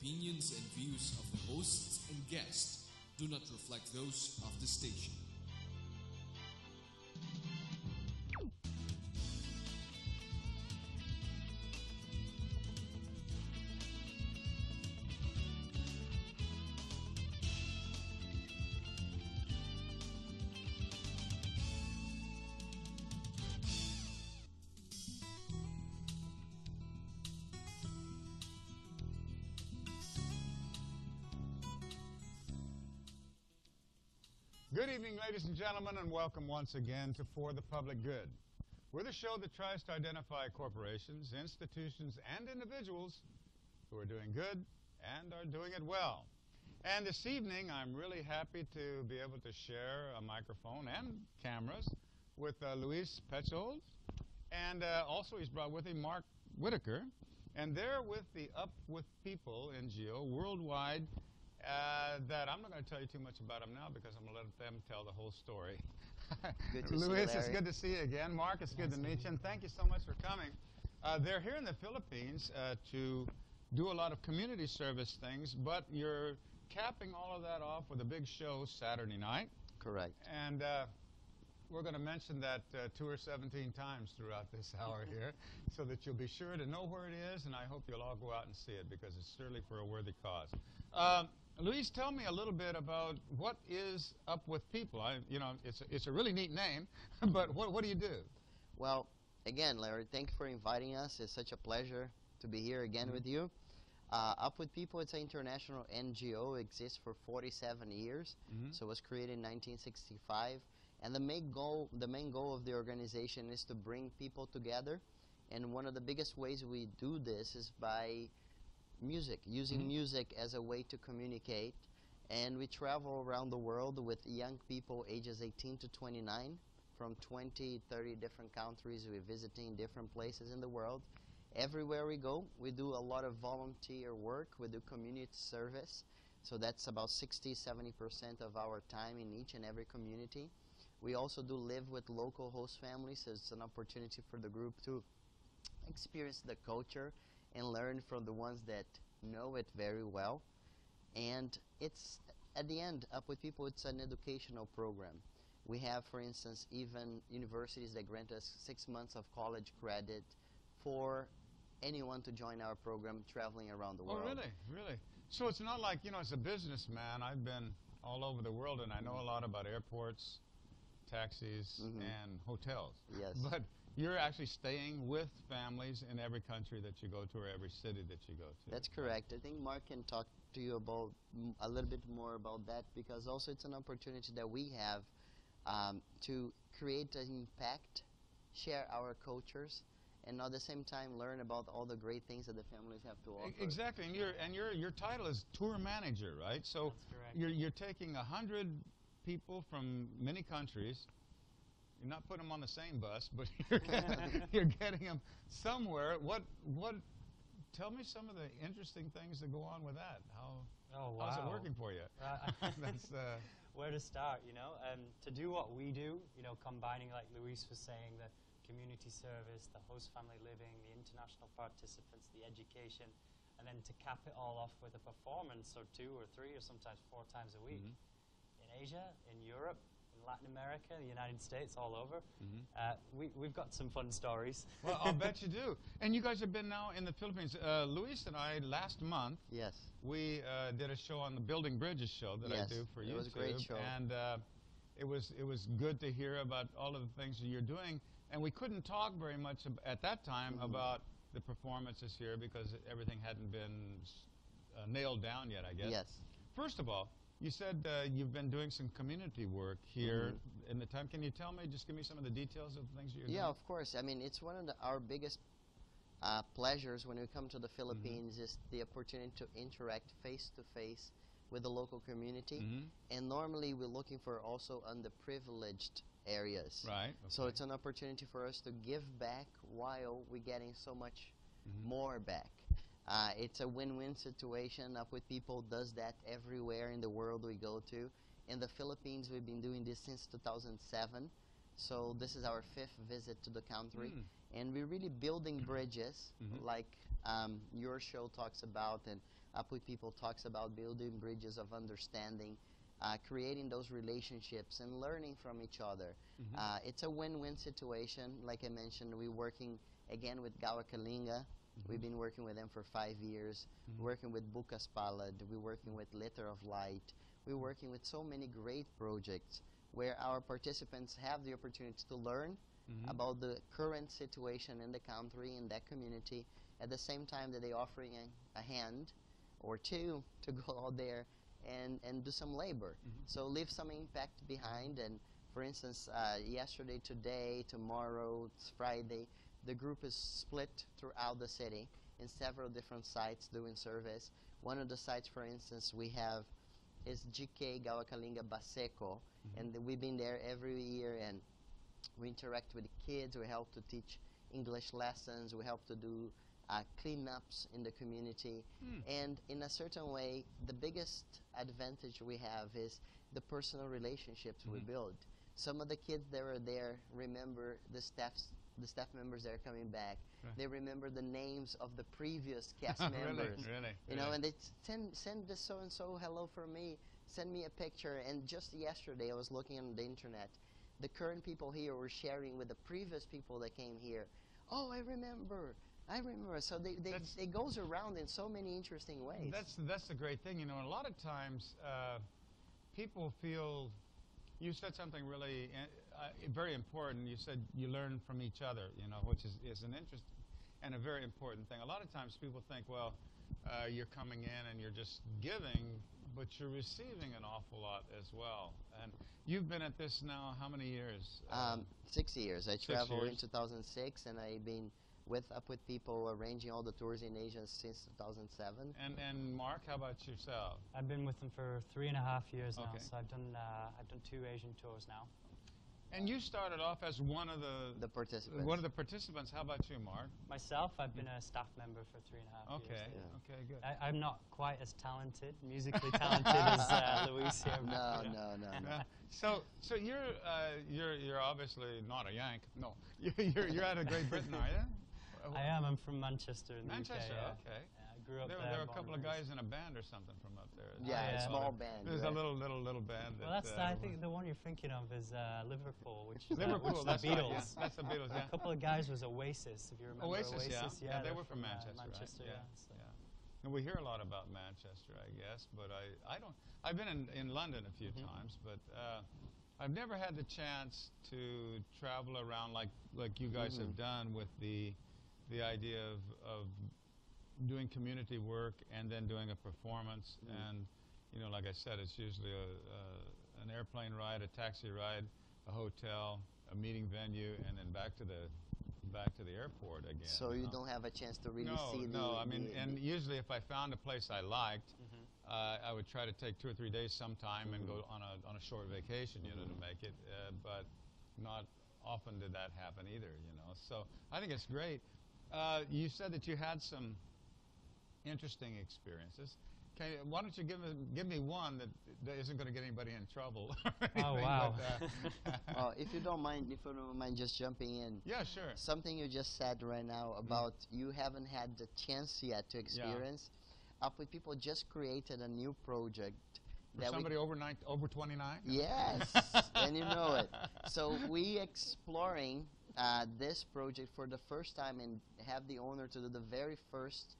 Opinions and views of the hosts and guests do not reflect those of the station. Good evening, ladies and gentlemen, and welcome once again to For the Public Good. We're the show that tries to identify corporations, institutions, and individuals who are doing good and are doing it well. And this evening, I'm really happy to be able to share a microphone and cameras with uh, Luis Petzold, and uh, also he's brought with him Mark Whitaker, and they're with the Up With People NGO worldwide uh, that I'm not going to tell you too much about them now because I'm going to let them tell the whole story. Good to see you, Luis, it's good to see you again. Mark, it's good to meet you, and thank you so much for coming. Uh, they're here in the Philippines uh, to do a lot of community service things, but you're capping all of that off with a big show Saturday night. Correct. And uh, we're going to mention that uh, two or 17 times throughout this hour here so that you'll be sure to know where it is, and I hope you'll all go out and see it because it's surely for a worthy cause. Um, Luis, tell me a little bit about what is Up With People. I, you know, it's a, it's a really neat name, but what, what do you do? Well, again, Larry, thank you for inviting us. It's such a pleasure to be here again Mhm. with you. Uh, Up with People, it's an international NGO, exists for 47 years. Mhm. So it was created in 1965. And the main goal, the main goal of the organization is to bring people together. And one of the biggest ways we do this is by music, using Mhm. music as a way to communicate. And we travel around the world with young people ages 18 to 29 from 20, 30 different countries. We're visiting different places in the world. Everywhere we go, we do a lot of volunteer work. We do community service. So that's about 60, 70% of our time in each and every community. We also do live with local host families. So it's an opportunity for the group to experience the culture and learn from the ones that know it very well. And it's at the end, Up with People, it's an educational program. We have, for instance, even universities that grant us six months of college credit for anyone to join our program traveling around the world. Oh, really? Really? So it's not like, you know, as a businessman, I've been all over the world and I know a lot about airports, taxis, Mhm. and hotels. Yes. But you're actually staying with families in every country that you go to or every city that you go to. That's correct. I think Mark can talk to you about a little bit more about that because also it's an opportunity that we have um, to create an impact, share our cultures, and at the same time learn about all the great things that the families have to offer. Exactly, and your and your your title is tour manager, right? So That's correct. you're you're taking a hundred people from many countries. You're not putting them on the same bus, but you're getting, you're getting them somewhere. What what? Tell me some of the interesting things that go on with that. How Oh wow! how's it working for you? Uh, That's uh, where to start, you know? Um, to do what we do, you know, combining, like Luis was saying, the community service, the host family living, the international participants, the education, and then to cap it all off with a performance or two or three or sometimes four times a week Mhm. in Asia, in Europe, Latin America, the United States, all over. Mhm. Uh, we, we've got some fun stories. well, I'll bet you do. And you guys have been now in the Philippines. Uh, Luis and I last month Yes. we uh, did a show on the Building Bridges show that Yes, I do for it YouTube. was a great show. And uh, it was it was good to hear about all of the things that you're doing. And we couldn't talk very much ab- at that time Mhm. about the performances here because everything hadn't been uh, nailed down yet. I guess. Yes. First of all, you said uh, you've been doing some community work here Mm-hmm. in the time. Can you tell me? Just give me some of the details of the things you're Yeah, doing. Yeah, of course. I mean, it's one of the, our biggest uh, pleasures when we come to the Philippines is the opportunity to interact face to face with the local community. Mhm. And normally we're looking for also underprivileged areas. Right. So it's an opportunity for us to give back while we're getting so much Mhm. more back. Uh, it's a win-win situation. Up with People does that everywhere in the world we go to. In the Philippines, we've been doing this since 2007. So this is our fifth visit to the country, Mm. and we're really building bridges, Mhm. like um, your show talks about, and Up with People talks about building bridges of understanding, uh, creating those relationships, and learning from each other. Mhm. Uh, it's a win-win situation. Like I mentioned, we're working again with Gawad Kalinga. We've been working with them for five years. Mhm. Working with Bukas Palad. We're working with Liter of Light. We're working with so many great projects where our participants have the opportunity to learn Mhm. about the current situation in the country, in that community, at the same time that they're offering a, a hand or two to go out there and, and do some labor. Mhm. So leave some impact behind. And for instance, uh, yesterday, today, tomorrow, it's Friday, the group is split throughout the city in several different sites doing service. One of the sites, for instance, we have is GK Gawad Kalinga Baseco, and we've been there every year and we interact with the kids. We help to teach English lessons. We help to do uh, cleanups in the community. Hmm. And in a certain way, the biggest advantage we have is the personal relationships we Mhm. build. Some of the kids that were there remember the staffs, the staff members that are coming back. Right. They remember the names of the previous cast members. really, You know, really. and they send send this so and so hello for me. Send me a picture. And just yesterday, I was looking on the internet. The current people here were sharing with the previous people that came here. Oh, I remember. I remember. So they, they it goes around in so many interesting ways. That's that's the great thing. You know, a lot of times uh, people feel. You said something really very important. You said you learn from each other. You know, which is, is an interesting and a very important thing. A lot of times people think, well, uh, you're coming in and you're just giving, but you're receiving an awful lot as well. And you've been at this now how many years? um, six years. I traveled in 2006, and I've been with up with people arranging all the tours in Asia since 2007. and and Mark, how about yourself? I've been with them for three and a half years now, so I've done uh, I've done two Asian tours now. And you started off as one of the The participants. one of the participants. How about you, Mark? Myself, I've been a staff member for three and a half Okay. years. Yeah. Okay. Good. I, I'm not quite as talented, musically talented as uh, Luis here. but, no, you no, know. no, no. Uh, so, so you're uh, you're you're obviously not a Yank. No, you're you're out of Great Britain, are you? I am. I'm from Manchester in the Manchester. UK. yeah. Okay. Yeah, I grew up There, there. there were a couple of guys in a band or something from up there. Yeah, a Uh, small band, There's a little little little band. Well, that, that's uh, I think the one you're thinking of is uh, Liverpool, which is Liverpool. which that's the right, Beatles. yeah, that's the Beatles. Yeah. A couple of guys was Oasis, if you remember Oasis, yeah. Oasis. Yeah, they were from uh, Manchester, right? Manchester, Yeah, yeah. so- yeah. And we hear a lot about Manchester, I guess, but I, I don't. I've been in, in London a few Mhm. times, but uh, I've never had the chance to travel around like like you guys have Mhm. done with the the idea of, of doing community work and then doing a performance. Mhm. And you know, like I said, it's usually a, a, an airplane ride, a taxi ride, a hotel, a meeting venue, and then back to the back to the airport again. So you know? don't have a chance to really no, see the. no. I mean, and usually if I found a place I liked, Mhm. uh, I would try to take two or three days sometime and Mhm. go on a on a short vacation, you know, to make it. Uh, but not often did that happen either, you know. So I think it's great. Uh, you said that you had some interesting experiences. Can you, why don't you give me, give me one that, that isn't going to get anybody in trouble? Oh, wow. but, uh, well, if you don't mind, if you don't mind, just jumping in. yeah, sure. Something you just said right now about you haven't had the chance yet to experience. Yeah. Up with people just created a new project For that somebody over nine, over 29. Yes, and you know it. So we exploring uh, this project for the first time and have the honor to do the very first,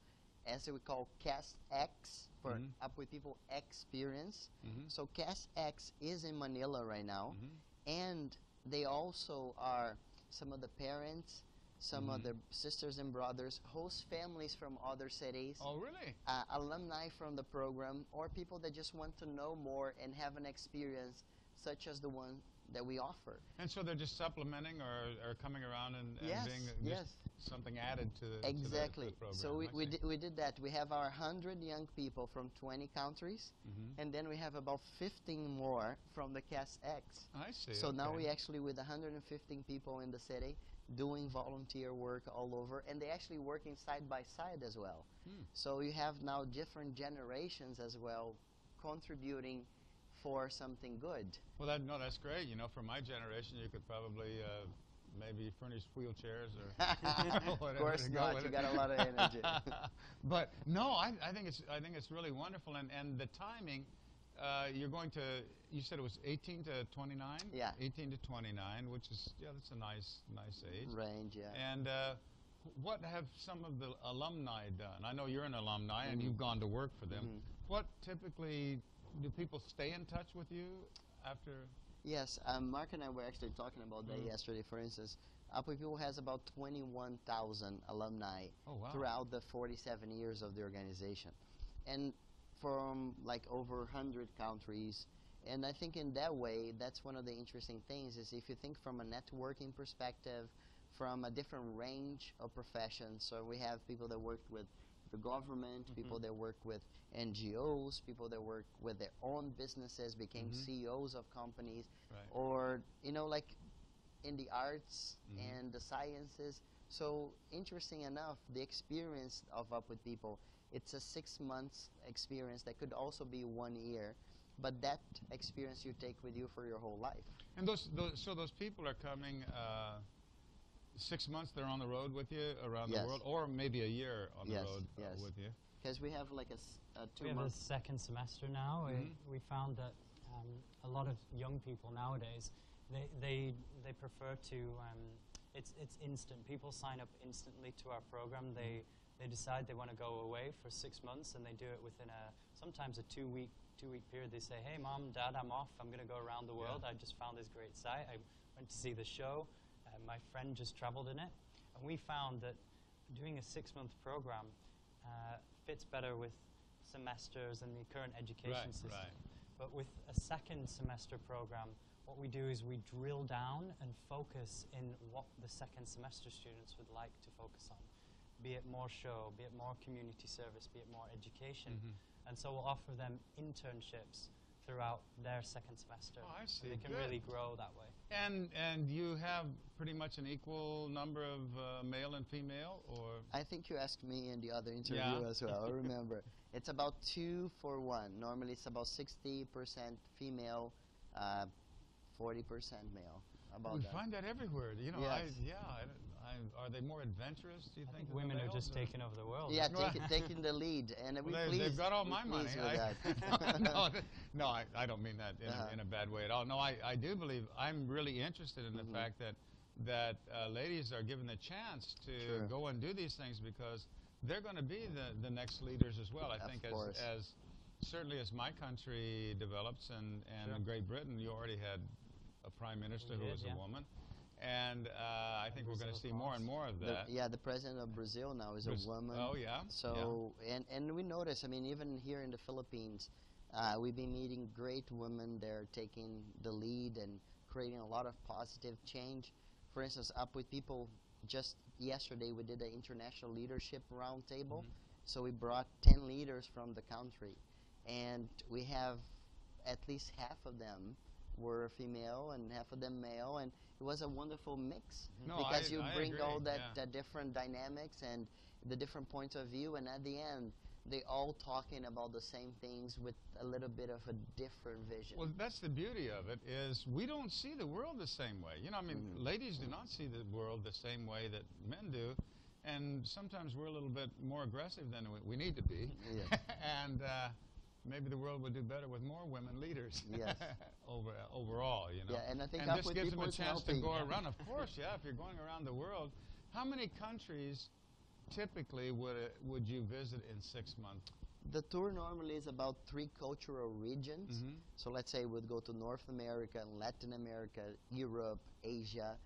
as we call Cast X for. Up with People Experience. Mhm. So Cast X is in Manila right now, Mhm. and they also are some of the parents, some of Mhm. the sisters and brothers, host families from other cities Oh, really? uh, alumni from the program or people that just want to know more and have an experience such as the one that we offer. And so they're just supplementing or, or coming around and, and Yes, being yes. something added to, to the- to exactly. the, program. so we, we, di- we did that. We have our 100 young people from 20 countries, Mhm. and then we have about 15 more from the Cast X. I see. So now we actually with 115 people in the city doing volunteer work all over, and they actually working side by side as well. Hmm. So you have now different generations as well contributing for something good. Well, that, no, that's great. You know, for my generation, you could probably uh, maybe furnish wheelchairs or whatever. of course go not. You got a lot of energy. but no, I, I think it's I think it's really wonderful, and and the timing. Uh, you're going to. You said it was 18 to 29. Yeah. 18 to 29, which is yeah, that's a nice nice age. Range, yeah. And uh, what have some of the alumni done? I know you're an alumni and Mhm. you've gone to work for them. Mhm. What typically do people stay in touch with you after? Yes, um, Mark and I were actually talking about that Mhm. yesterday. For instance, People has about 21,000 alumni Oh wow! throughout the 47 years of the organization, and from like over 100 countries. And I think in that way, that's one of the interesting things is if you think from a networking perspective, from a different range of professions. So we have people that work with the government, people Mhm. that work with NGOs, people that work with their own businesses, became Mhm. CEOs of companies, Right. or you know like in the arts Mhm. and the sciences so interesting enough the experience of up with people it's a six months experience that could also be one year but that experience you take with you for your whole life And those, those so those people are coming. Uh, six months they're on the road with you around Yes. the world, or maybe a year on Yes, the road uh, yes. with you. because we have like a two We have a month second semester now. Mhm. We, we found that um, a lot of young people nowadays, they, they, they prefer to, um, it's, it's instant. People sign up instantly to our program. They, they decide they want to go away for six months and they do it within a, sometimes a two week, two week period. They say, hey mom, dad, I'm off. I'm going to go around the Yeah. world. I just found this great site. I went to see the show. Uh, my friend just traveled in it. And we found that doing a six month program uh, fits better with semesters and the current education Right, system. right. But with a second semester program, what we do is we drill down and focus in what the second semester students would like to focus on. Be it more show, be it more community service, be it more education. Mhm. And so we'll offer them internships throughout their second semester. Oh, I so see. they can Good. really grow that way. And and you have pretty much an equal number of uh, male and female, or I think you asked me in the other interview Yeah. as well. Remember. It's about two for one. Normally, it's about 60% female, uh, 40% male. About we that. find that everywhere. You know, I, Yes. yeah. I, I, are they more adventurous? Do you think think women are just or- taking over the world. Yeah, Well- taking, taking the lead, and uh, we Well, they, please. they've got all my money. with I, no, no, I, I don't mean that in, Uh-huh. a, in a bad way at all. No, I, I do believe I'm really interested in Mhm. the fact that that uh, ladies are given the chance to Sure. go and do these things because they're going to be the, the next leaders as well. I Of think as, course. as certainly as my country develops and, and Sure. in Great Britain, you already had a prime minister We who did, was yeah. a woman. And uh, I think we're going to see more and more of The- that. yeah, the president of Brazil now is a woman. Oh, yeah. So and and we notice. I mean, even here in the Philippines, uh, we've been meeting great women. They're taking the lead and creating a lot of positive change. For instance, up with people. Just yesterday, we did an international leadership roundtable. Mhm. So we brought ten leaders from the country, and we have at least half of them were female and half of them male, and it was a wonderful mix No, because I- you I bring all agree, that, yeah. different dynamics and the different points of view, and at the end, they all talking about the same things with a little bit of a different vision. Well, that's the beauty of it is we don't see the world the same way. You know, I mean, Mhm. ladies do not see the world the same way that men do, and sometimes we're a little bit more aggressive than we, we need to be. Yeah. and uh, maybe the world would do better with more women leaders. Yes. Over overall, you know. Yeah, and I think and this gives them a chance to go around. Of course, yeah. If you're going around the world, how many countries typically would uh, would you visit in six months? the tour normally is about three cultural regions. Mhm. So let's say we'd go to North America, Latin America, Europe, Asia,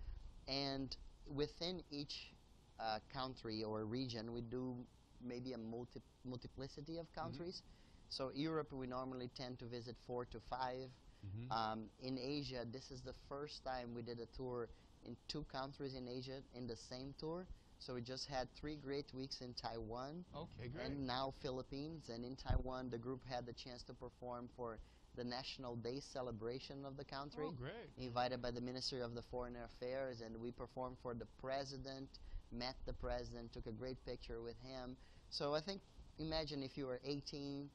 and within each uh, country or region, we do maybe a multi- multiplicity of countries. So Europe, we normally tend to visit four to 5 Mhm. Um, in Asia, this is the first time we did a tour in two countries in Asia in the same tour. So we just had three great weeks in Taiwan Okay, great. and now Philippines. And in Taiwan, the group had the chance to perform for the National Day celebration of the country, oh, great. invited by the Ministry of the Foreign Affairs, and we performed for the president, met the president, took a great picture with him. So I think, imagine if you were 18,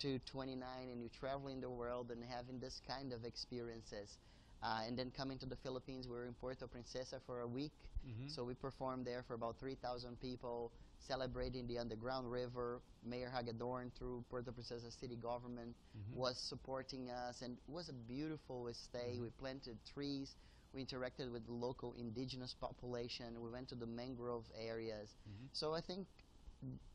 to 29 and you're traveling the world and having this kind of experiences. Uh, and then coming to the Philippines, we were in Puerto Princesa for a week. Mhm. So we performed there for about 3,000 people, celebrating the underground river. Mayor Hagedorn, through Puerto Princesa city government, Mhm. was supporting us, and it was a beautiful stay. Mhm. We planted trees. We interacted with the local indigenous population. We went to the mangrove areas. Mhm. So I think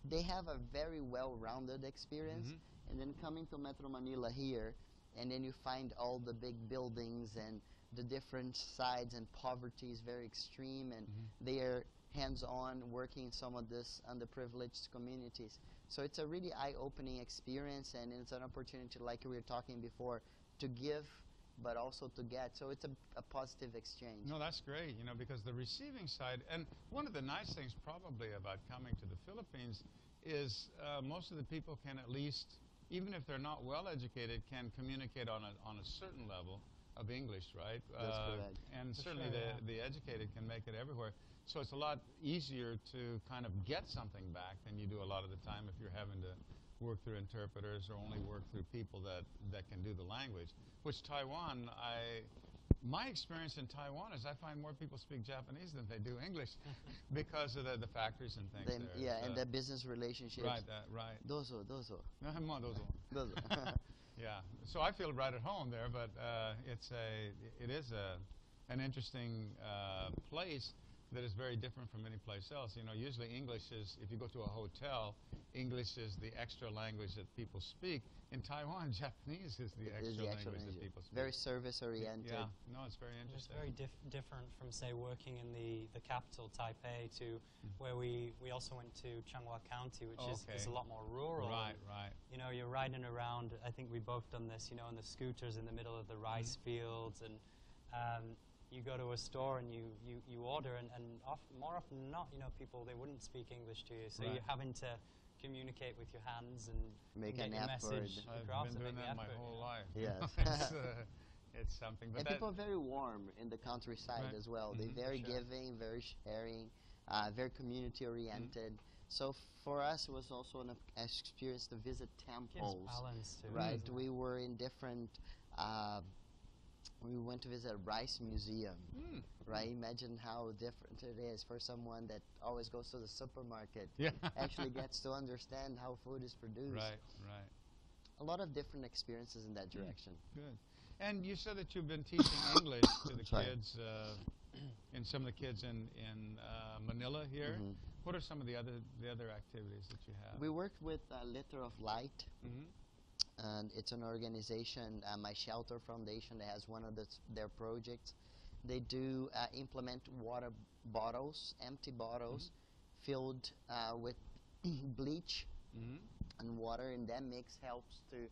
they have a very well-rounded experience. Mhm. And then coming to Metro Manila here, and then you find all the big buildings and the different sides, and poverty is very extreme, and Mhm. they are hands-on working in some of this underprivileged communities. So it's a really eye-opening experience, and it's an opportunity, like we were talking before, to give, but also to get. So it's a, a positive exchange. No, that's great, you know, because the receiving side, and one of the nice things probably about coming to the Philippines is uh, most of the people can at least, even if they're not well educated, can communicate on a, on a certain level of English, right? Uh, That's correct. And For certainly sure, the, yeah. the educated can make it everywhere. So it's a lot easier to kind of get something back than you do a lot of the time if you're having to work through interpreters or only work through people that, that can do the language. Which Taiwan, I my experience in Taiwan is I find more people speak Japanese than they do English because of the, the factories and things there. yeah, and the business relationships. right, that, right. Dozo, dozo, on, dozo. yeah. So I feel right at home there, but uh, it's a it is a an interesting uh, place that is very different from any place else. You know, usually English is if you go to a hotel, English is the extra language that people speak. In Taiwan, Japanese is the extra is the actual language that people speak. Very service oriented. yeah. No, it's very It's very dif- different from, say, working in the, the capital, Taipei, to Mm. where we, we also went to Changhua County, which is, is a lot more rural. Right, right. You know, you're riding around, I think we both done this, you know, on the scooters in the middle of the rice Mm-hmm. fields, and um, you go to a store and you, you, you order, and, and off, more often than not, you know, people, they wouldn't speak English to you, so Right. you're having to communicate with your hands and Make get an your effort. message I've across been doing that the my effort, whole you life. Yes. it's, uh, it's something. But and that, people are very warm in the countryside Right. as well. Mhm. They're very Sure. giving, very sharing, uh, very community oriented. So for us, it was also an experience to visit Gives temples. balance to Right, doesn't it? we were in different. Uh, we went to visit a rice museum. Mm. Right, imagine how different it is for someone that always goes to the supermarket. Yeah. actually gets to understand how food is produced. Right, right. A lot of different experiences in that Hmm. direction. Good. And you said that you've been teaching English to the Right. kids, uh, and some of the kids in in uh, Manila here. Mhm. What are some of the other the other activities that you have? We worked with uh, Liter of Light, Mhm. And it's an organization, uh, My Shelter Foundation, that has one of the, their projects. They do uh, implement water bottles, empty bottles, filled uh, with bleach Mhm. and water, and that mix helps to,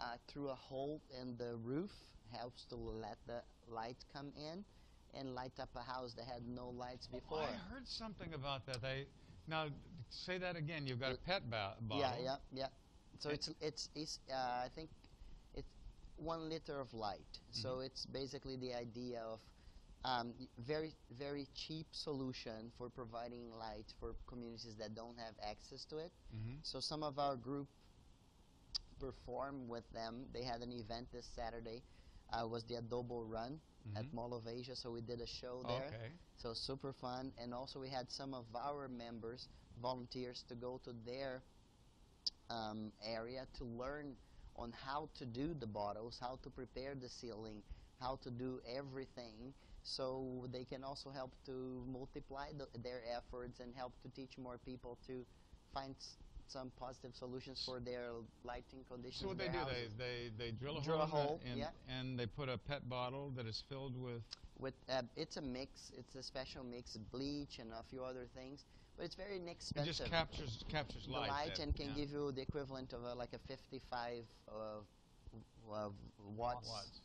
uh, through a hole in the roof, helps to let the light come in and light up a house that had no lights before. I heard something about that. They now say that again. You've got a pet ba- bottle. Yeah, yeah, yeah. So it's it's, it's uh, I think it's one liter of light. So Mhm. it's basically the idea of um, very very cheap solution for providing light for communities that don't have access to it. Mhm. So some of our group performed with them. They had an event this Saturday. Uh, was the Adobo Run at Mhm. Mall of Asia. So we did a show there. Okay. So super fun, and also we had some of our members, volunteers, to go to their um, area to learn on how to do the bottles, how to prepare the sealing, how to do everything. So they can also help to multiply the, their efforts and help to teach more people to find s- some positive solutions for their lighting conditions. So what they do, houses. they, they they drill a Drill hole, in hole, and, yeah. and they put a pet bottle that is filled with. with uh, it's a mix. It's a special mix of bleach and a few other things, it's very It just captures captures light. light and can yeah. give you the equivalent of a, like a 55 uh, uh, watts, Watts.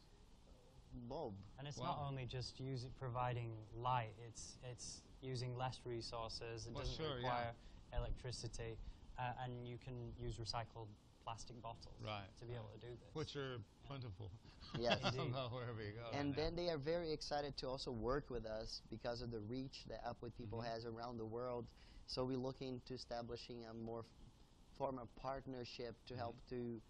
bulb. And it's not only just using providing light; it's it's using less resources. It Well, doesn't sure, yeah. require electricity, uh, and you can use recycled plastic bottles Right, to be able to do this. which are plentiful. Yes. Indeed. wherever you go. and right now. then they are very excited to also work with us because of the reach that Up With People Mhm. has around the world. So we're looking to establishing a more f- form of partnership to help Mm-hmm. to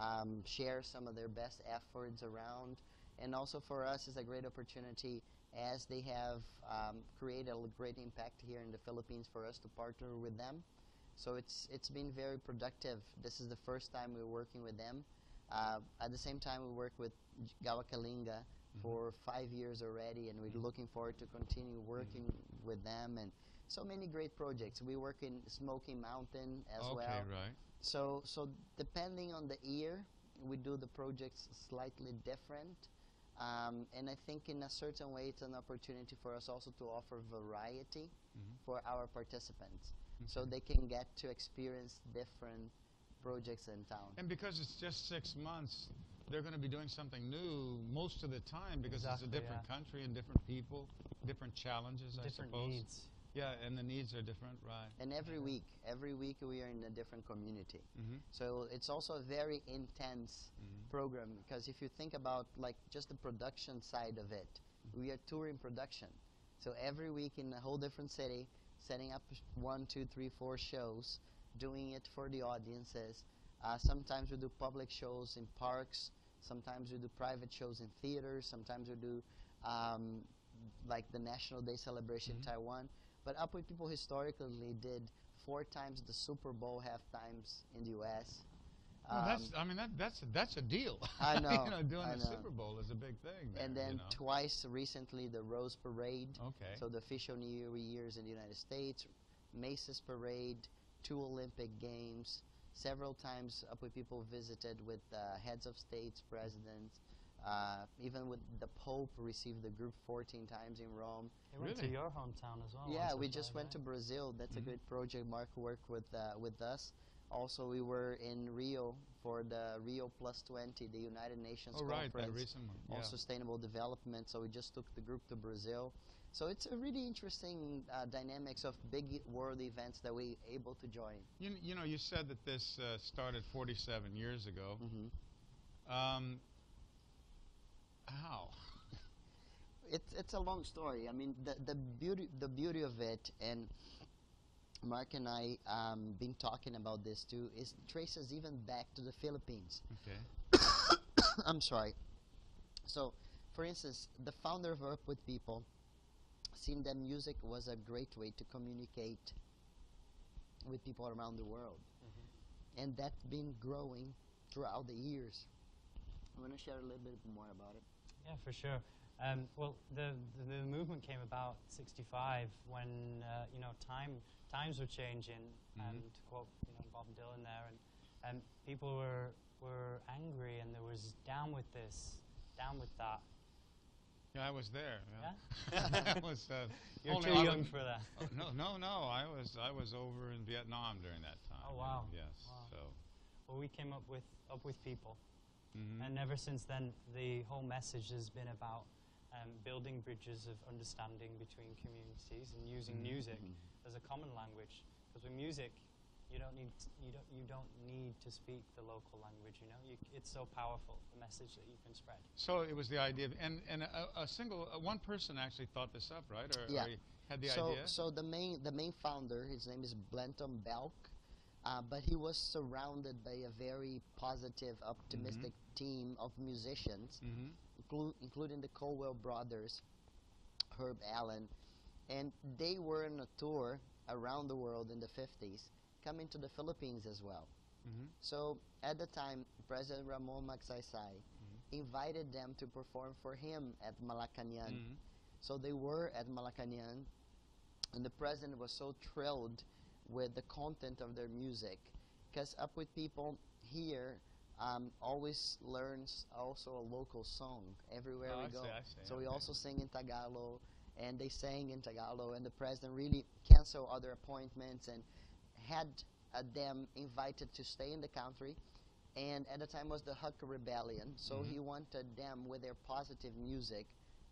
um, share some of their best efforts around. And also for us, it's a great opportunity as they have um, created a great impact here in the Philippines for us to partner with them. So it's it's been very productive. This is the first time we're working with them. Uh, at the same time, we work with J- Gawad Kalinga for five years already, and we're looking forward to continue working with them and so many great projects. We work in Smoky Mountain as okay, well. right. So so depending on the year, we do the projects slightly different. Um, and I think in a certain way, it's an opportunity for us also to offer variety Mhm. for our participants, so they can get to experience different projects in town. And because it's just six months, they're going to be doing something new most of the time because Exactly, it's a different yeah. country and different people, different challenges, I Different suppose. needs. Yeah, and the needs are different, right? And every week, every week we are in a different community. Mm-hmm. So it's also a very intense Mhm. program because if you think about like just the production side of it, we are touring production. So every week in a whole different city, setting up one, two, three, four shows, doing it for the audiences. Uh, sometimes we do public shows in parks. Sometimes we do private shows in theaters. Sometimes we do um, like the National Day celebration in Taiwan. But Up with People historically did four times the Super Bowl half times in the U.S. Well, that's, Um, I mean, that, that's, that's a deal. I know, you know, doing I the know. Super Bowl is a big thing. and then you know. twice recently the Rose Parade. okay. So the official New Year's in the United States, Macy's Parade, two Olympic Games. Several times Up with People visited with uh, heads of states, presidents, uh, even with the Pope received the group 14 times in Rome. They went to your hometown as well. yeah, we just twice, went to? Brazil. That's a Mhm. great project. Mark worked with uh, with us. Also, we were in Rio for the Rio Plus 20, the United Nations oh, conference recent one. on Yeah. sustainable development. So we just took the group to Brazil. So it's a really interesting uh, dynamics of big world events that we able to join. You, you know, you said that this uh, started 47 years ago. hmm Um, how? It's it's a long story. I mean, the the beauty the beauty of it, and Mark and I um, been talking about this too, is traces even back to the Philippines. Okay. I'm sorry. So, for instance, the founder of Up with People seen that music was a great way to communicate with people around the world. Mm-hmm. And that's been growing throughout the years. I want to share a little bit more about it. Yeah, for sure. Um, well, the, the the movement came about '65 when uh, you know time times were changing, and to quote you know Bob Dylan there, and and people were were angry, and there was down with this, down with that. Yeah, I was there. Yeah? I was. Uh, You're too I young for that. Oh, no, no, no. I was I was over in Vietnam during that time. Oh, wow. Yes. Wow. So. Well, we came up with up with people, mhm. and ever since then, the whole message has been about um, building bridges of understanding between communities and using Mhm. music as a common language. Because with music, you don't need t- you don't you don't need to speak the local language. You know, you, it's so powerful the message that you can spread. So it was the idea, of, and and a, a single uh, one person actually thought this up, right? Or, Yeah. or had the so, idea. so the main the main founder, his name is Blanton Belk, uh, but he was surrounded by a very positive, optimistic team of musicians, hmm inclu- including the Colwell brothers, Herb Allen, and they were on a tour around the world in the 50s, coming to the Philippines as well. hmm So at the time, President Ramon Magsaysay invited them to perform for him at Malacañang. hmm So they were at Malacañang, and the president was so thrilled with the content of their music, because Up With People here um, always learns also a local song everywhere Oh, we I go. see, see, So we also sing in Tagalog, and they sang in Tagalog, and the president really canceled other appointments and had uh, them invited to stay in the country. And at the time was the Huk Rebellion, so Mhm. he wanted them with their positive music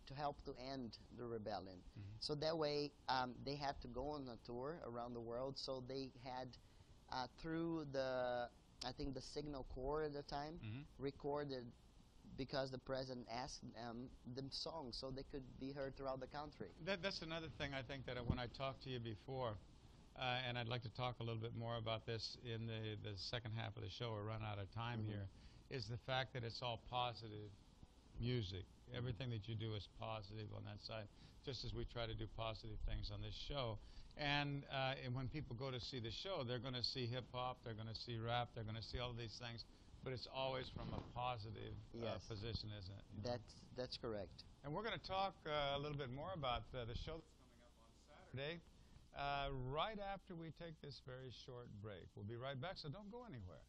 to help to end the rebellion. Mhm. So that way, um, they had to go on a tour around the world. So they had, uh, through the, I think the Signal Corps at the time, Mhm. recorded because the president asked them the songs so they could be heard throughout the country. That, that's another thing I think that when I talked to you before, uh, and I'd like to talk a little bit more about this in the, the second half of the show. We're run out of time Mhm. here. is the fact that it's all positive music. Everything that you do is positive on that side, just as we try to do positive things on this show. And, uh, and when people go to see the show, they're going to see hip hop, they're going to see rap, they're going to see all of these things, but it's always from a positive uh, position, isn't it? You know? That's that's correct. And we're going to talk uh, a little bit more about uh, the show that's coming up on Saturday uh, right after we take this very short break. We'll be right back, so don't go anywhere.